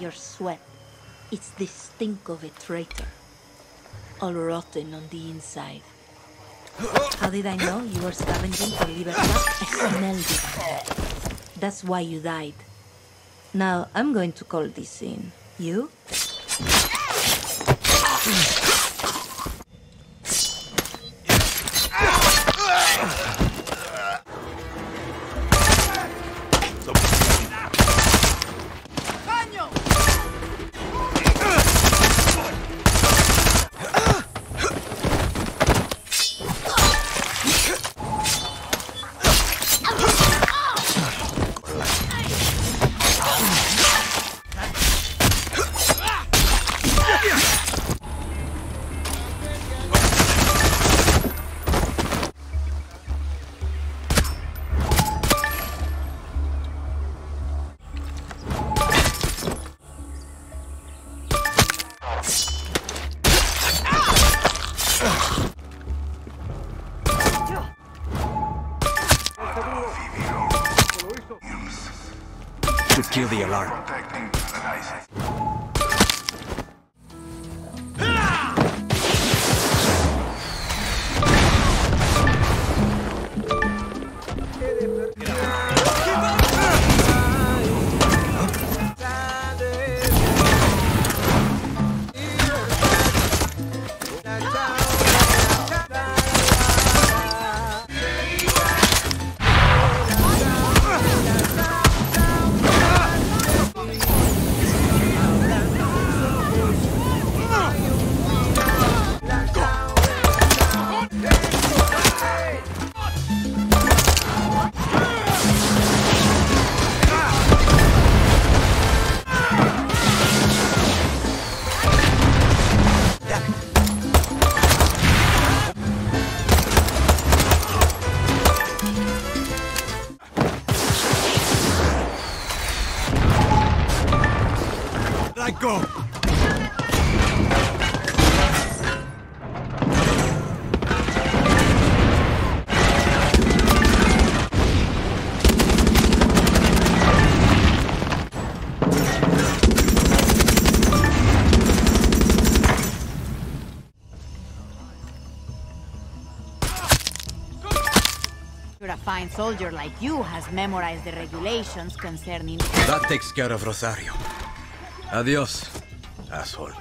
your sweat. It's the stink of a traitor. All rotten on the inside. How did I know you were scavenging for Libertad? I smelled it. That's why you died. Now, I'm going to call this in. You? Sure a fine soldier like you has memorized the regulations concerning... That takes care of Rosario. Adios, asshole.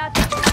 Okay.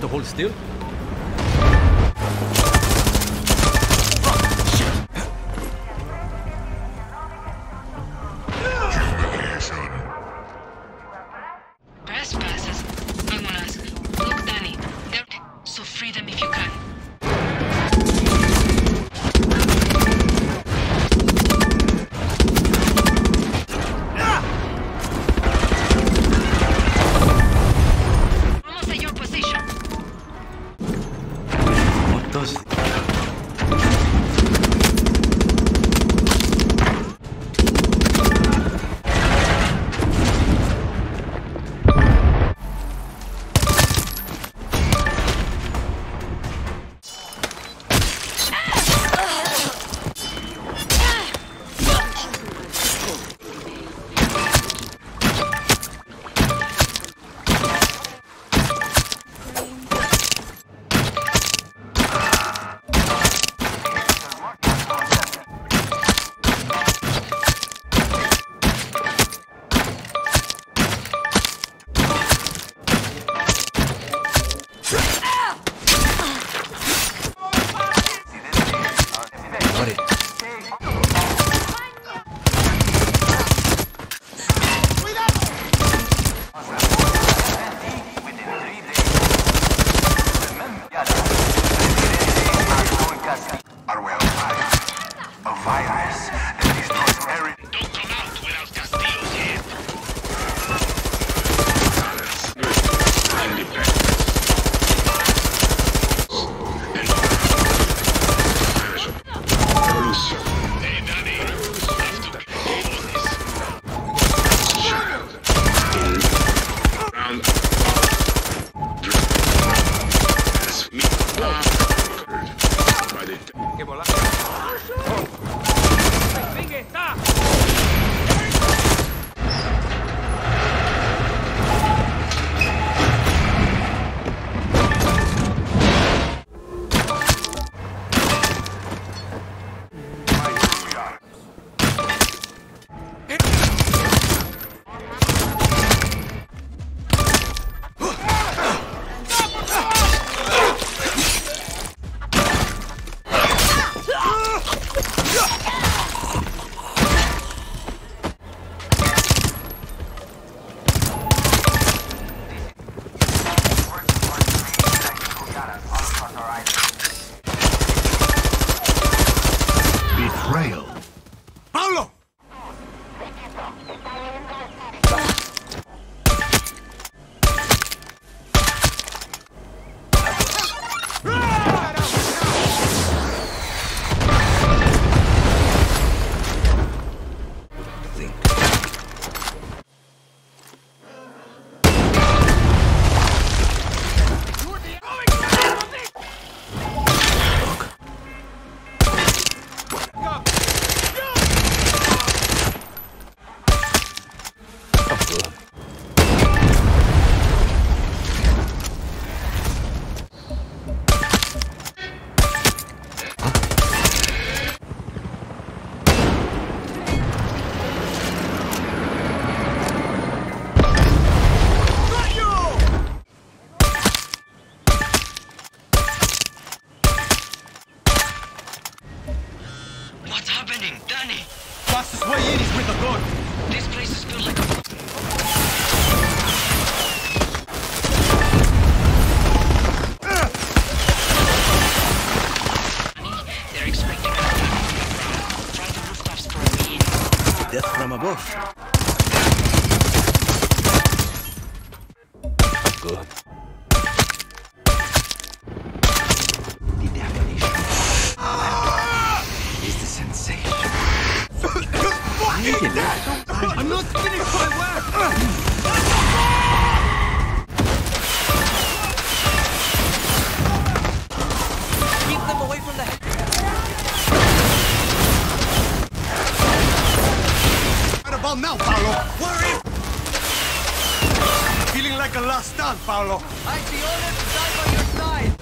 To hold still? Um. your mouth, Paolo! Worry! Feeling like a last stand, Paolo! I'd be honored to die by your side!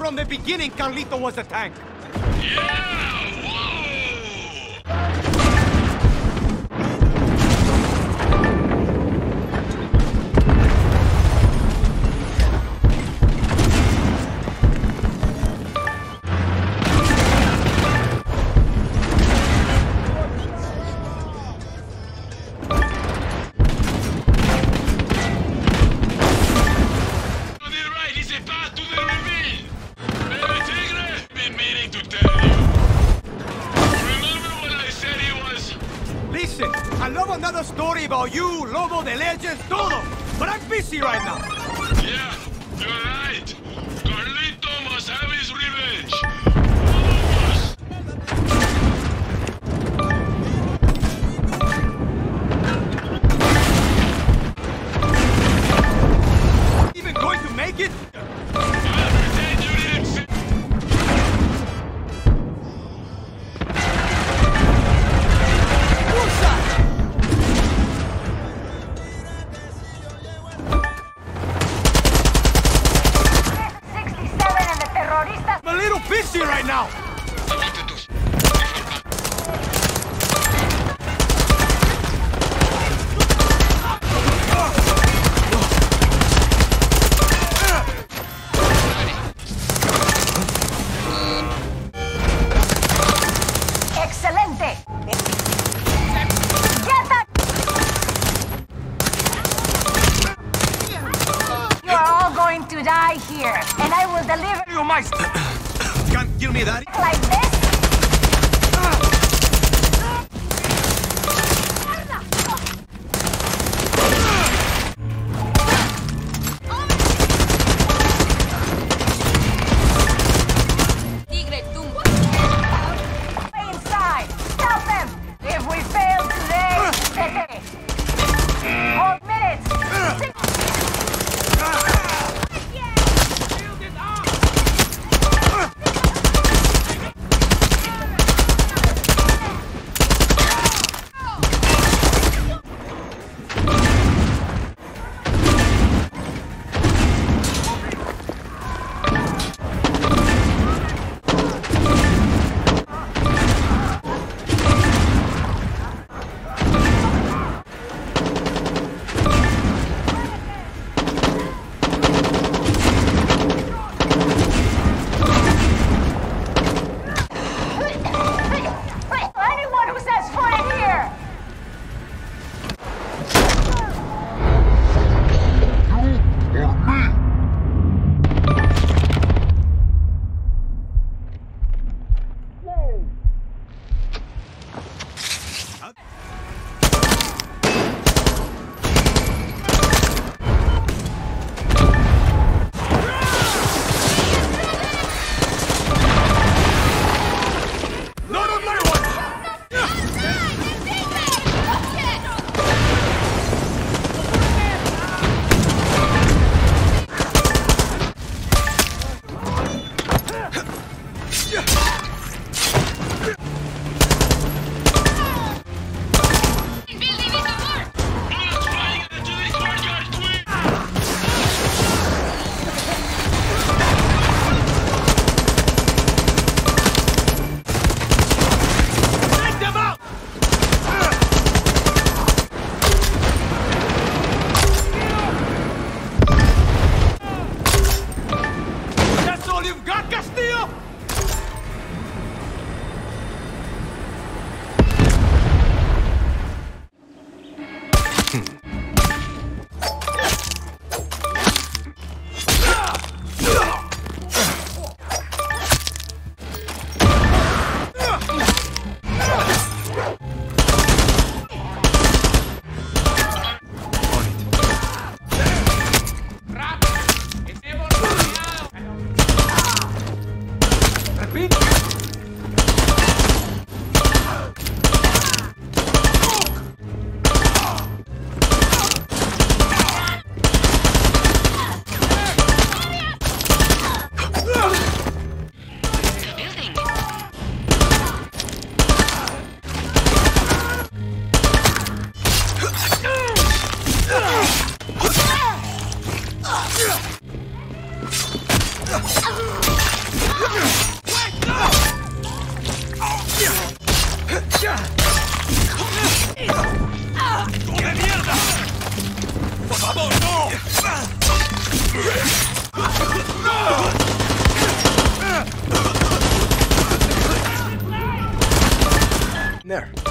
from the beginning, Carlito was a tank. Yeah! see right now. There.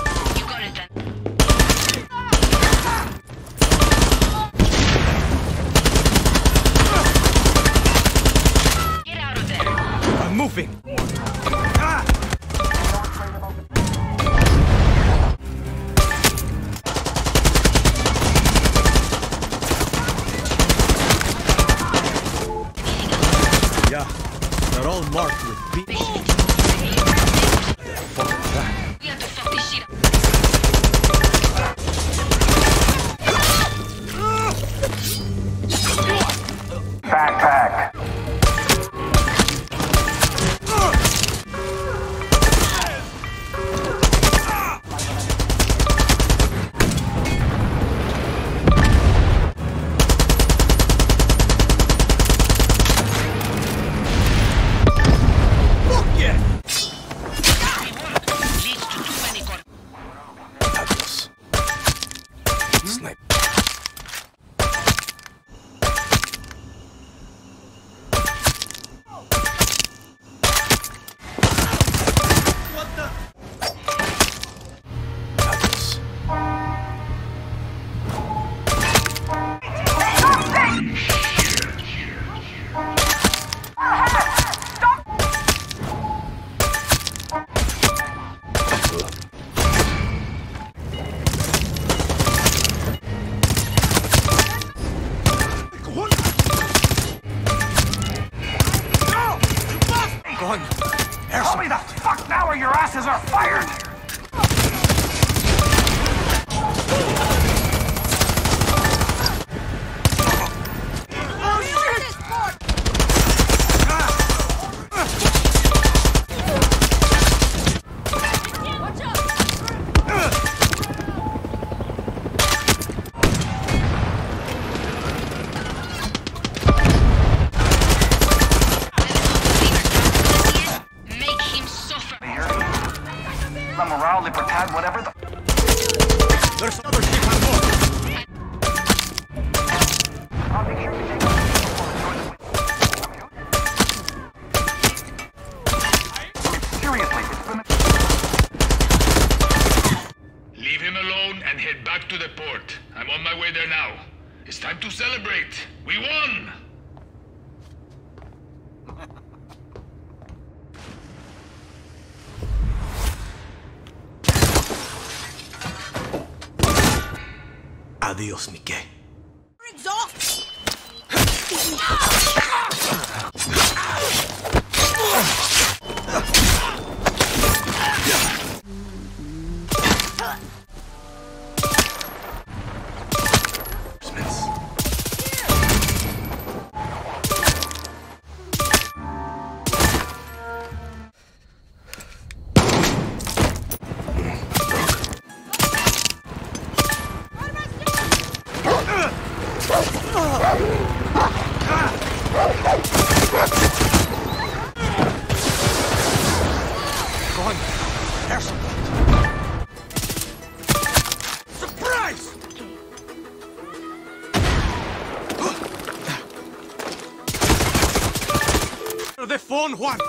and head back to the port. I'm on my way there now. It's time to celebrate. We won! Adios, Mickey. Don Juan.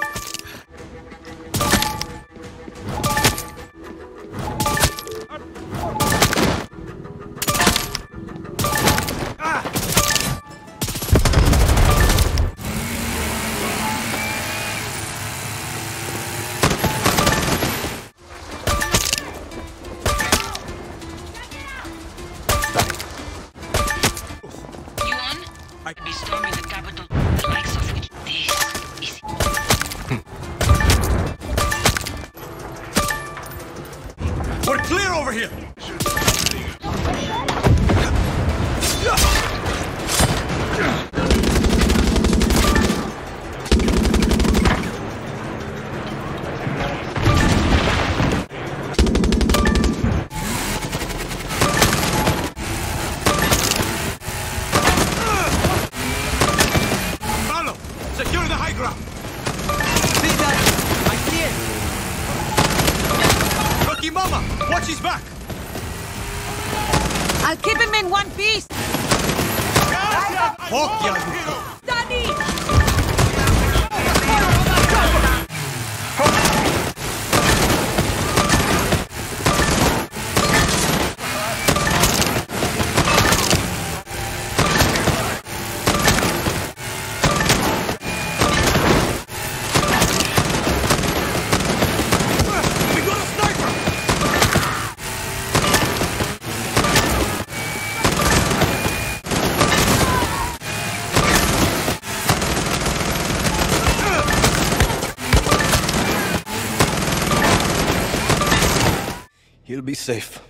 safe.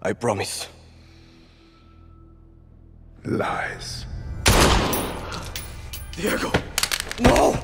I promise. Lies. Diego! No!